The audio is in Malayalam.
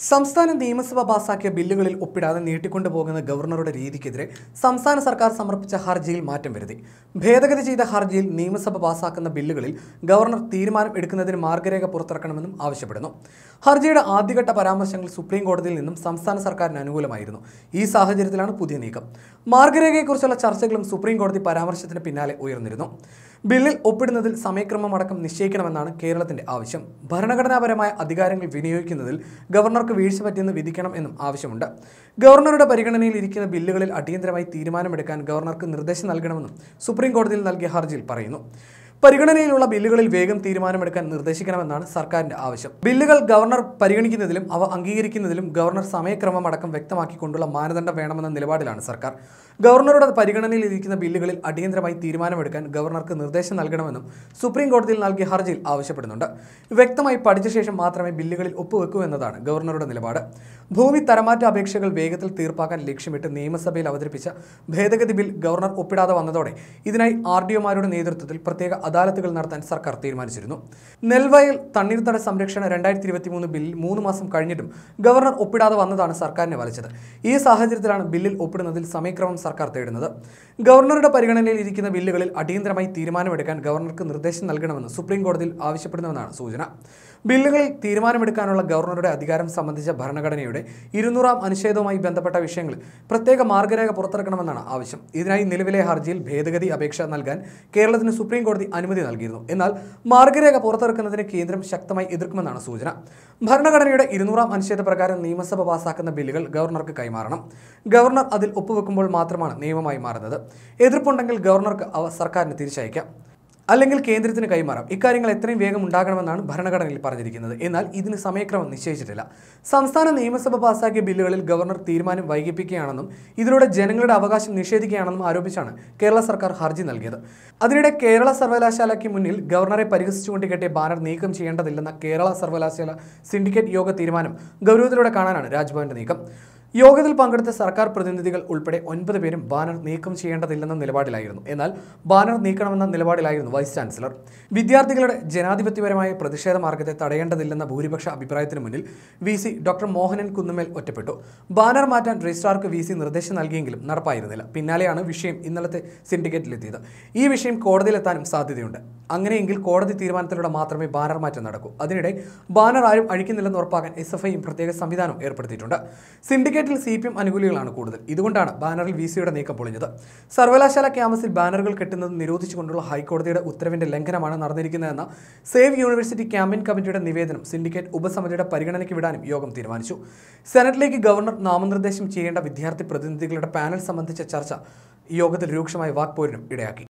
സംസ്ഥാന നിയമസഭ പാസാക്കിയ ബില്ലുകളിൽ ഒപ്പിടാതെ നീട്ടിക്കൊണ്ടുപോകുന്ന ഗവർണറുടെ രീതിക്കെതിരെ സംസ്ഥാന സർക്കാർ സമർപ്പിച്ച ഹർജിയിൽ മാറ്റം വരുത്തി. ഭേദഗതി ചെയ്ത ഹർജിയിൽ നിയമസഭ പാസാക്കുന്ന ബില്ലുകളിൽ ഗവർണർ തീരുമാനം എടുക്കുന്നതിന് മാർഗരേഖ പുറത്തിറക്കണമെന്നും ആവശ്യപ്പെടുന്നു. ഹർജിയുടെ ആദ്യഘട്ട പരാമർശങ്ങൾ സുപ്രീം കോടതിയിൽ നിന്നും സംസ്ഥാന സർക്കാരിന് അനുകൂലമായിരുന്നു. ഈ സാഹചര്യത്തിലാണ് പുതിയ നീക്കം. മാർഗരേഖയെക്കുറിച്ചുള്ള ചർച്ചകളും സുപ്രീം കോടതി പരാമർശത്തിന് പിന്നാലെ ഉയർന്നിരുന്നു. ബില്ലിൽ ഒപ്പിടുന്നതിൽ സമയക്രമം അടക്കം നിശ്ചയിക്കണമെന്നാണ് കേരളത്തിന്റെ ആവശ്യം. ഭരണഘടനാപരമായ അധികാരങ്ങൾ വിനിയോഗിക്കുന്നതിൽ ഗവർണർക്ക് വീഴ്ച പറ്റിയെന്ന് വിധിക്കണം എന്നും ആവശ്യമുണ്ട്. ഗവർണറുടെ പരിഗണനയിൽ ഇരിക്കുന്ന ബില്ലുകളിൽ അടിയന്തരമായി തീരുമാനമെടുക്കാൻ ഗവർണർക്ക് നിർദ്ദേശം നൽകണമെന്നും സുപ്രീം കോടതിയിൽ നൽകിയ ഹർജിയിൽ പറയുന്നു. പരിഗണനയിലുള്ള ബില്ലുകളിൽ വേഗം തീരുമാനമെടുക്കാൻ നിർദ്ദേശിക്കണമെന്നാണ് സർക്കാരിന്റെ ആവശ്യം. ബില്ലുകൾ ഗവർണർ പരിഗണിക്കുന്നതിലും അവ അംഗീകരിക്കുന്നതിലും ഗവർണർ സമയക്രമം അടക്കം വ്യക്തമാക്കിക്കൊണ്ടുള്ള മാനദണ്ഡം വേണമെന്ന നിലപാടിലാണ് സർക്കാർ. ഗവർണറുടെ പരിഗണനയിൽ ഇരിക്കുന്ന ബില്ലുകളിൽ അടിയന്തരമായി തീരുമാനമെടുക്കാൻ ഗവർണർക്ക് നിർദ്ദേശം നൽകണമെന്നും സുപ്രീം കോടതിയിൽ നൽകിയ ഹർജിയിൽ ആവശ്യപ്പെടുന്നുണ്ട്. വ്യക്തമായി പഠിച്ച ശേഷം മാത്രമേ ബില്ലുകളിൽ ഒപ്പുവെക്കൂ എന്നതാണ് ഗവർണറുടെ നിലപാട്. ഭൂമി തരമാറ്റ അപേക്ഷകൾ വേഗത്തിൽ തീർപ്പാക്കാൻ ലക്ഷ്യമിട്ട് നിയമസഭയിൽ അവതരിപ്പിച്ച ഭേദഗതി ബിൽ ഗവർണർ ഒപ്പിടാതെ വന്നതോടെ ഇതിനായി ആർ നേതൃത്വത്തിൽ പ്രത്യേക അദാലത്തുകൾ നടത്താൻ സർക്കാർ തീരുമാനിച്ചിരുന്നു. നെൽവയൽ തണ്ണീർത്തട സംരക്ഷണ രണ്ടായിരത്തി ഇരുപത്തി മൂന്ന് ബില്ലിൽ മൂന്ന് മാസം കഴിഞ്ഞിട്ടും ഗവർണർ ഒപ്പിടാതെ വന്നതാണ് സർക്കാരിനെ വലിച്ചത്. ഈ സാഹചര്യത്തിലാണ് ബില്ലിൽ ഒപ്പിടുന്നതിൽ സമയക്രമം സർക്കാർ തേടുന്നത്. ഗവർണറുടെ പരിഗണനയിൽ ഇരിക്കുന്ന ബില്ലുകളിൽ അടിയന്തരമായി തീരുമാനമെടുക്കാൻ ഗവർണർക്ക് നിർദ്ദേശം നൽകണമെന്ന് സുപ്രീം കോടതിയിൽ ആവശ്യപ്പെടുന്നുവെന്നാണ് സൂചന. ബില്ലുകളിൽ തീരുമാനമെടുക്കാനുള്ള ഗവർണറുടെ അധികാരം സംബന്ധിച്ച ഭരണഘടനയുടെ ഇരുന്നൂറാം അനുച്ഛേദവുമായി ബന്ധപ്പെട്ട വിഷയങ്ങളിൽ പ്രത്യേക മാർഗരേഖ പുറത്തിറക്കണമെന്നാണ് ആവശ്യം. ഇതിനായി നിലവിലെ ഹർജിയിൽ ഭേദഗതി അപേക്ഷ നൽകാൻ കേരളത്തിന് സുപ്രീം കോടതി അനുമതി നൽകിയിരുന്നു. എന്നാൽ മാർഗരേഖ പുറത്തിറക്കുന്നതിന് കേന്ദ്രം ശക്തമായി എതിർക്കുമെന്നാണ് സൂചന. ഭരണഘടനയുടെ ഇരുന്നൂറാം അനുച്ഛേദ പ്രകാരം നിയമസഭ പാസാക്കുന്ന ബില്ലുകൾ ഗവർണർക്ക് കൈമാറണം. ഗവർണർ അതിൽ ഒപ്പുവെക്കുമ്പോൾ മാത്രമാണ് നിയമമായി മാറുന്നത്. എതിർപ്പുണ്ടെങ്കിൽ ഗവർണർക്ക് അവ സർക്കാരിന് തിരിച്ചയക്കാം. അല്ലെങ്കിൽ കേന്ദ്രത്തിന് കൈമാറാം. ഇക്കാര്യങ്ങൾ എത്രയും വേഗം ഉണ്ടാകണമെന്നാണ് ഭരണഘടനയിൽ പറഞ്ഞിരിക്കുന്നത്. എന്നാൽ ഇതിന് സമയക്രമം നിശ്ചയിച്ചിട്ടില്ല. സംസ്ഥാന നിയമസഭ പാസാക്കിയ ബില്ലുകളിൽ ഗവർണർ തീരുമാനം വൈകിപ്പിക്കുകയാണെന്നും ഇതിലൂടെ ജനങ്ങളുടെ അവകാശം നിഷേധിക്കുകയാണെന്നും ആരോപിച്ചാണ് കേരള സർക്കാർ ഹർജി നൽകിയത്. അതിനിടെ കേരള സർവകലാശാലയ്ക്ക് മുന്നിൽ ഗവർണറെ പരിഹസിച്ചുകൊണ്ട് കെട്ടിയ ബാനർ നീക്കം ചെയ്യേണ്ടതില്ലെന്ന കേരള സർവകലാശാല സിൻഡിക്കേറ്റ് യോഗ തീരുമാനം ഗൗരവത്തിലൂടെ കാണാനാണ് രാജ്ഭവന്റെ നീക്കം. യോഗത്തിൽ പങ്കെടുത്ത സർക്കാർ പ്രതിനിധികൾ ഉൾപ്പെടെ ഒൻപത് പേരും ബാനർ നീക്കം ചെയ്യേണ്ടതില്ലെന്ന നിലപാടിലായിരുന്നു. എന്നാൽ ബാനർ നീക്കണമെന്ന നിലപാടിലായിരുന്നു വൈസ് ചാൻസലർ. വിദ്യാർത്ഥികളുടെ ജനാധിപത്യപരമായ പ്രതിഷേധ മാർഗത്തെ തടയേണ്ടതില്ലെന്ന ഭൂരിപക്ഷ അഭിപ്രായത്തിന് മുന്നിൽ V C doctor Mohanan Kunnumel ഒറ്റപ്പെട്ടു. ബാനർ മാറ്റാൻ രജിസ്ട്രാർക്ക് വി സി നിർദ്ദേശം നൽകിയെങ്കിലും നടപ്പായിരുന്നില്ല. പിന്നാലെയാണ് വിഷയം ഇന്നലത്തെ സിൻഡിക്കേറ്റിലെത്തിയത്. ഈ വിഷയം കോടതിയിലെത്താനും സാധ്യതയുണ്ട്. അങ്ങനെയെങ്കിൽ കോടതി തീരുമാനത്തിലൂടെ മാത്രമേ ബാനർ മാറ്റം നടക്കൂ. അതിനിടെ ബാനർ ആരും അഴിക്കുന്നില്ലെന്ന് ഉറപ്പാക്കാൻ എസ് എഫ് ഐയും പ്രത്യേക സംവിധാനം ഏർപ്പെടുത്തിയിട്ടുണ്ട്. സിൻഡിക്കേറ്റിൽ സി പി എം അനുകൂലികളാണ് കൂടുതൽ. ഇതുകൊണ്ടാണ് ബാനറിൽ വി സിയുടെ നീക്കം പൊളിഞ്ഞത്. സർവകലാശാല ക്യാമ്പസിൽ ബാനറുകൾ കെട്ടുന്നത് നിരോധിച്ചുകൊണ്ടുള്ള ഹൈക്കോടതിയുടെ ഉത്തരവിന്റെ ലംഘനമാണ് നടന്നിരിക്കുന്നതെന്ന സേവ് യൂണിവേഴ്സിറ്റി ക്യാമ്പയിൻ കമ്മിറ്റിയുടെ നിവേദനം സിൻഡിക്കേറ്റ് ഉപസമിതിയുടെ പരിഗണനയ്ക്ക് വിടാനും യോഗം തീരുമാനിച്ചു. സെനറ്റിലേക്ക് ഗവർണർ നാമനിർദ്ദേശം ചെയ്യേണ്ട വിദ്യാർത്ഥി പ്രതിനിധികളുടെ പാനൽ സംബന്ധിച്ച ചർച്ച യോഗത്തിൽ രൂക്ഷമായ വാക്പോരിനും ഇടയാക്കി.